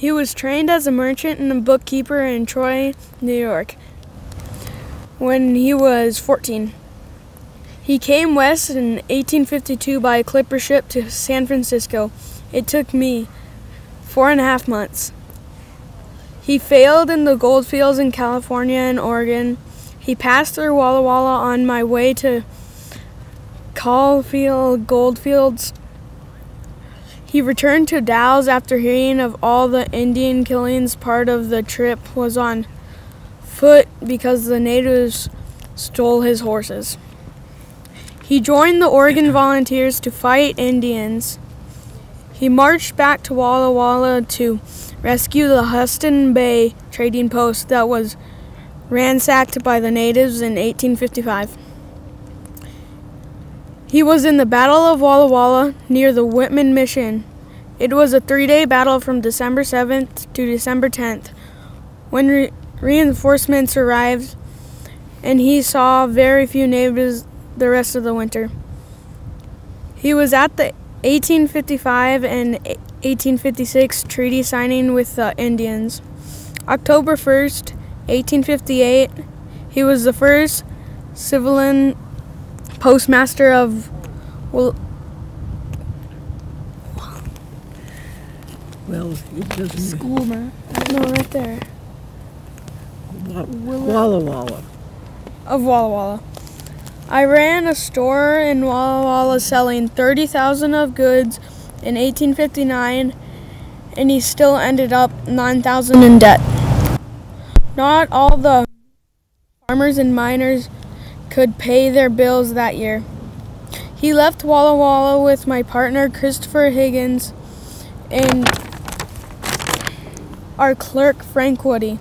He was trained as a merchant and a bookkeeper in Troy, New York, when he was 14. He came west in 1852 by a clipper ship to San Francisco. It took me four and a half months. He failed in the gold fields in California and Oregon. He passed through Walla Walla on my way to Colville Goldfields. He returned to Dalles after hearing of all the Indian killings. Part of the trip was on foot because the natives stole his horses. He joined the Oregon Volunteers to fight Indians. He marched back to Walla Walla to rescue the Hudson Bay trading post that was ransacked by the natives in 1855. He was in the Battle of Walla Walla near the Whitman Mission. It was a three day battle from December 7th to December 10th. When re- reinforcements arrived, and he saw very few natives the rest of the winter. He was at the 1855 and 1856 treaty signing with the Indians. October 1st, 1858, he was the first civilian postmaster of well, Well, it doesn't. school, man. No, right there. Wa- Walla Walla. Of Walla Walla. I ran a store in Walla Walla selling 30,000 of goods in 1859 and he still ended up 9,000 in debt. Not all the farmers and miners could pay their bills that year. He left Walla Walla with my partner Christopher Higgins and our clerk Frank Woody.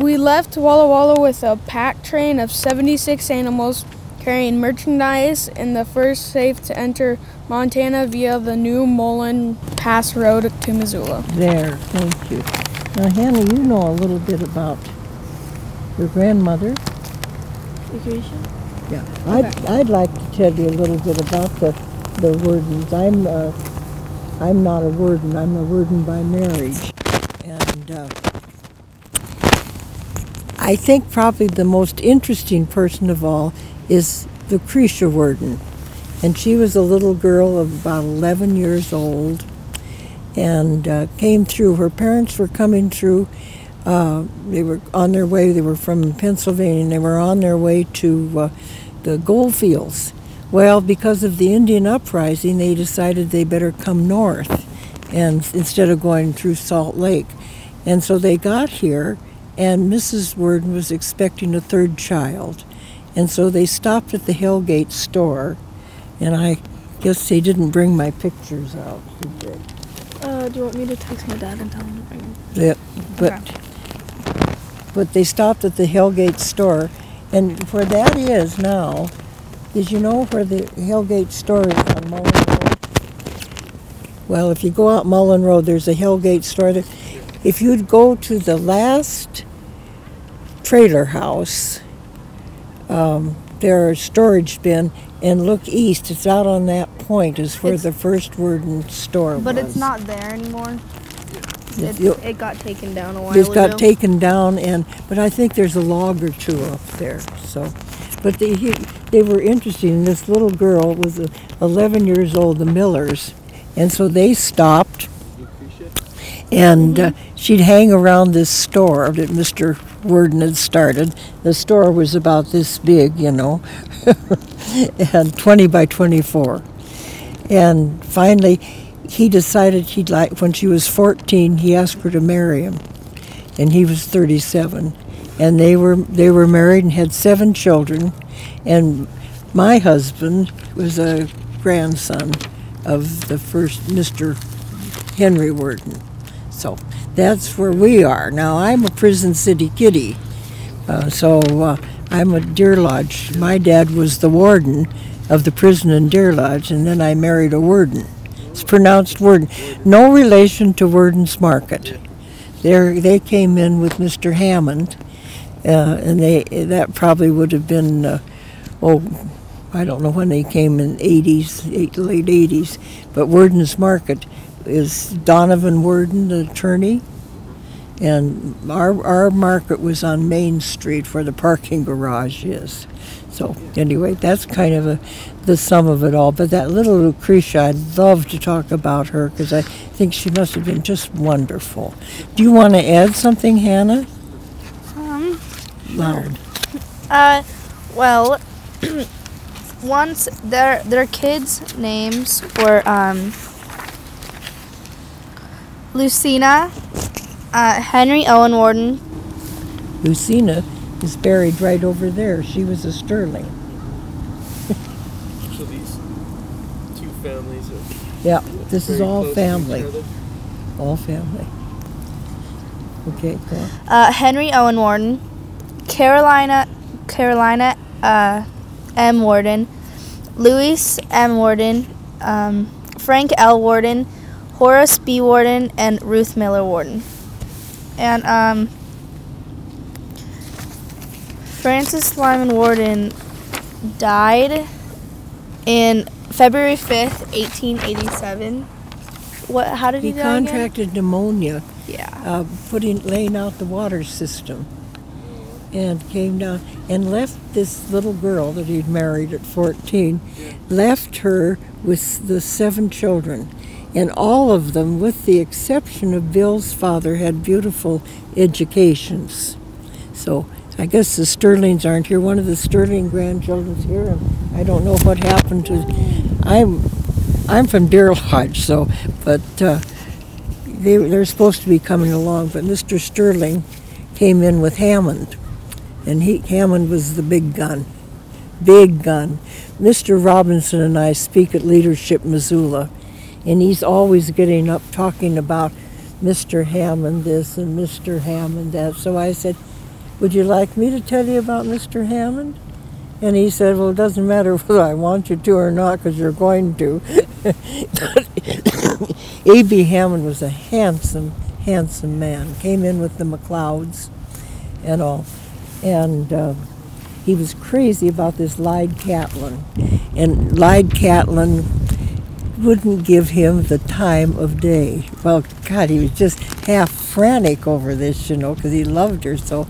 We left Walla Walla with a pack train of 76 animals carrying merchandise and the first safe to enter Montana via the new Mullan Pass Road to Missoula. There, thank you. Now, Hannah, you know a little bit about your grandmother. Yeah. I'd, I'd like to tell you a little bit about the, the Wordens. I'm, uh, I'm not a Worden. I'm a Worden by marriage. And uh, I think probably the most interesting person of all is Lucretia Worden. And she was a little girl of about 11 years old and uh, came through. Her parents were coming through. Uh, they were on their way. They were from Pennsylvania. and They were on their way to uh, the gold fields. Well, because of the Indian uprising, they decided they better come north, and instead of going through Salt Lake, and so they got here, and Mrs. Worden was expecting a third child, and so they stopped at the Hellgate store, and I guess they didn't bring my pictures out, did they? Uh, do you want me to text my dad and tell him to bring them? Yeah, but but they stopped at the Hellgate store, and where that is now, is you know where the Hellgate store is on Mullan Road. Well, if you go out Mullan Road, there's a Hellgate store. There. If you'd go to the last trailer house, um, there's a storage bin, and look east. It's out on that point. Is where It's- the first Worden store But was. But it's not there anymore. It's, You- it got taken down a while ago. It's got ago. taken down, and but I think there's a log or two up there. So, but they he, they were interesting. This little girl was uh, 11 years old, the Millers, and so they stopped, and uh, she'd hang around this store that Mr. Worden had started. The store was about this big, you know, and 20 by 24. And finally, he decided he'd like, when she was 14, he asked her to marry him. And he was 37. And they were, they were married and had seven children. And my husband was a grandson of the first Mr. Henry Worden. So that's where we are. Now, I'm a Prison City kitty. Uh, so uh, I'm a Deer Lodge. My dad was the warden of the prison in Deer Lodge, and then I married a warden. It's pronounced warden. No relation to Worden's Market. They they came in with Mr. Hammond, uh, and they that probably would have been, uh, oh, I don't know when they came in 80s, eight, late 80s, but Worden's Market is Donovan Worden, the attorney. And our, our market was on Main Street where the parking garage is. So anyway, that's kind of a, the sum of it all. But that little Lucretia, I'd love to talk about her because I think she must have been just wonderful. Do you want to add something, Hannah? Um, Loud. uh, well, once their their kids' names were um, Lucina, uh, Henry Owen Worden, Lucina is buried right over there. She was a Sterling. So these two families are Yeah, this is all close to each family. All family. Okay, go on. uh, Henry Owen Worden, Carolina Carolina uh, M Worden, Louis M Worden, um, Frank L Worden, Horace B Worden, and Ruth Miller Worden. And um, Francis Lyman Worden died in February fifth, eighteen eighty-seven. What? How did he, He contracted pneumonia, Yeah. uh, putting laying out the water system, and came down and left this little girl that he'd married at 14, left her with the seven children, and all of them, with the exception of Bill's father, had beautiful educations. So I guess the Sterlings aren't here. One of the Sterling grandchildren's here, and I don't know what happened to. I'm I'm from Deer Lodge, so but uh, they they're supposed to be coming along. But Mr. Sterling came in with Hammond, and he Hammond was the big gun, big gun. Mr. Robinson and I speak at Leadership Missoula, and he's always getting up talking about Mr. Hammond this and Mr. Hammond that. So I said, "Would you like me to tell you about Mr. Hammond?" And he said, Well, it doesn't matter whether I want you to or not because you're going to. A.B. Hammond was a handsome, handsome man. Came in with the McLeods and all. And uh, he was crazy about this Lyde Catlin. And Lyde Catlin wouldn't give him the time of day. Well, God, he was just half frantic over this, you know, because he loved her so.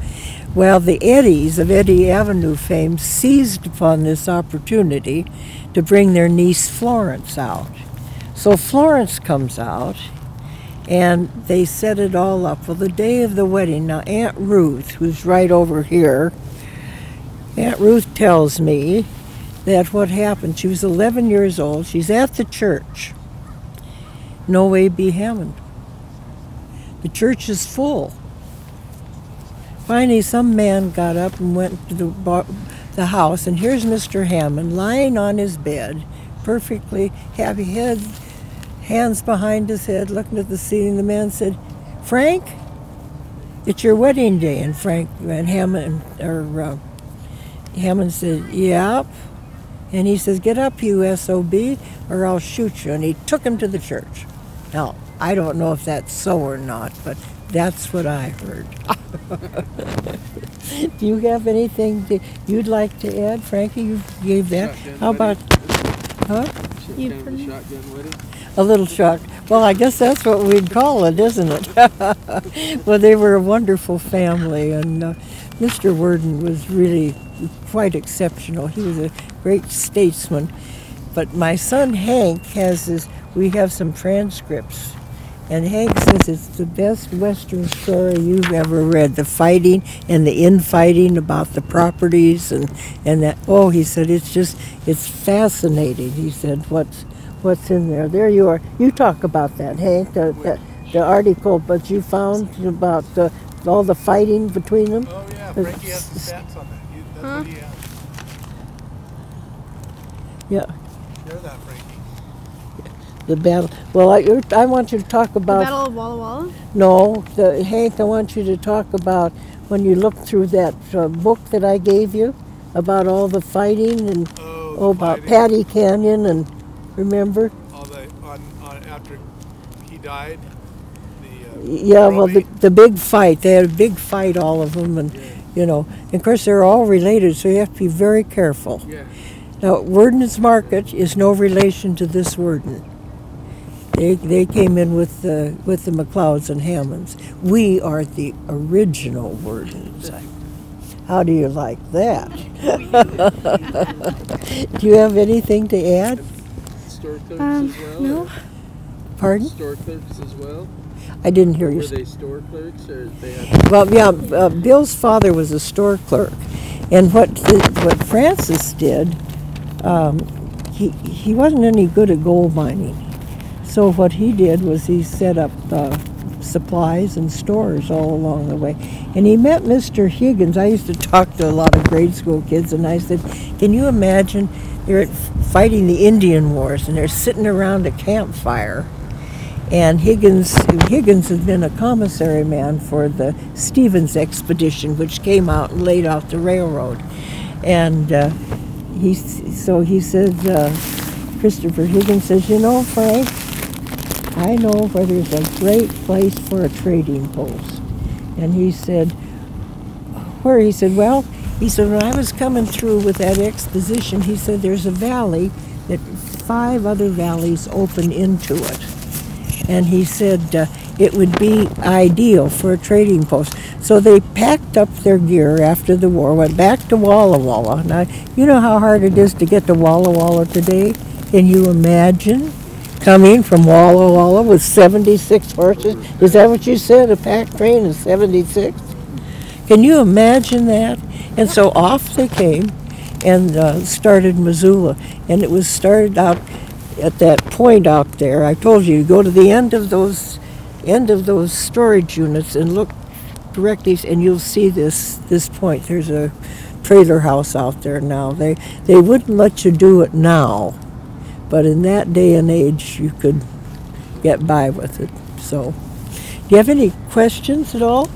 Well, the Eddies of Eddy Avenue fame seized upon this opportunity to bring their niece Florence out. So Florence comes out, and they set it all up. Well, the day of the wedding, now Aunt Ruth, who's right over here, Aunt Ruth tells me that what happened, she was 11 years old, she's at the church. No A.B. Hammond. The church is full. Finally, some man got up and went to the, bar, the house, and here's Mr. Hammond lying on his bed, perfectly happy, head, hands behind his head, looking at the ceiling. The man said, "Frank, it's your wedding day." And Frank and Hammond, or uh, Hammond said, "Yep." And he says, "Get up, you sob, or I'll shoot you." And he took him to the church. Now, I don't know if that's so or not, but that's what I heard. Do you have anything that you'd like to add, Frankie? You gave that. How about, huh? You kind of a shotgun wedding. A little shock. Well, I guess that's what we'd call it, isn't it? well, they were a wonderful family, and uh, Mr. Worden was really quite exceptional. He was a great statesman. But my son Hank has this, we have some transcripts, and Hank says it's the best Western story you've ever read. The fighting and the infighting about the properties and, and that, oh, he said, it's just, it's fascinating. He said, what's, what's in there. There you are. You talk about that, Hank, the, the, the article, but you found about the, all the fighting between them. Oh yeah, Frankie has the stats on that. You, that's what he has. Yeah, Share that, Frankie. The battle. Well, I, I want you to talk about. The about. Battle of Walla Walla? No, the, Hank, I want you to talk about when you look through that uh, book that I gave you about all the fighting and Oh, oh, about fighting. Pattee Canyon and remember? All the on, on after he died. The uh, Yeah, well, the, the big fight. They had a big fight, all of them, and you know, and of course they're all related, so you have to be very careful. Yeah. Now, Worden's Market is no relation to this Worden. They, they came in with the with the McLeods and Hammonds. We are the original Wordens. How do you like that? do you have anything to add? Store clerks Um, as well? no. Pardon? Store clerks as well? I didn't hear you. Were they store clerks or they had Well, yeah, uh, Bill's father was a store clerk, and what the, what Francis did, um, he he wasn't any good at gold mining, so what he did was he set up supplies and stores all along the way, and he met Mr. Higgins. I used to talk to a lot of grade school kids, and I said, "Can you imagine?" They're fighting the Indian Wars, and they're sitting around a campfire, and Higgins Higgins had been a commissary man for the Stevens expedition, which came out and laid out the railroad. And uh, he so he said, uh, Christopher Higgins says, you know, Frank, I know where there's a great place for a trading post. And he said, where? He said, well, he said when I was coming through with that exposition, he said there's a valley that five other valleys open into it and he said uh, it would be ideal for a trading post. So they packed up their gear after the war, went back to Walla Walla. Now, you know how hard it is to get to Walla Walla today? Can you imagine coming from Walla Walla with 76 horses? Is that what you said? A pack train of 76? Can you imagine that? And so off they came and uh, started Missoula. And it was started out at that point out there, I told you, you go to the end of those end of those storage units and look directly, and you'll see this this point. There's a trailer house out there now. They they wouldn't let you do it now, but in that day and age, you could get by with it. So, do you have any questions at all?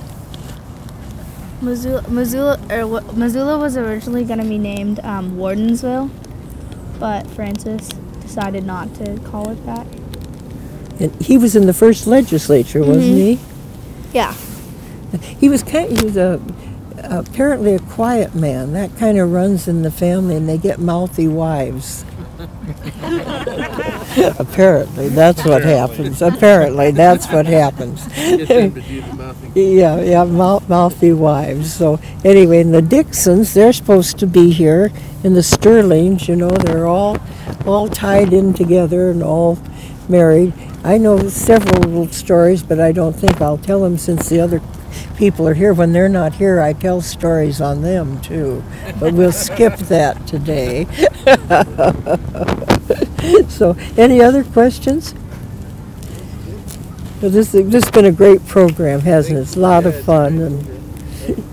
Missoula, Missoula, or Missoula was originally going to be named um, Wordensville, but Francis decided not to call it that. And he was in the first legislature, wasn't he? Yeah. He was kind. He was a apparently a quiet man. That kind of runs in the family, and they get mouthy wives. Apparently, that's what happens. Apparently, that's what happens. Yeah, yeah, mouth, mouthy wives. So anyway, and the Dixons, they're supposed to be here, and the Sterlings, you know, they're all all tied in together and all married. I know several little stories, but I don't think I'll tell them since the other people are here. When they're not here, I tell stories on them too. But we'll skip that today. so, any other questions? Well, this this has been a great program, hasn't it? It's a lot of fun and.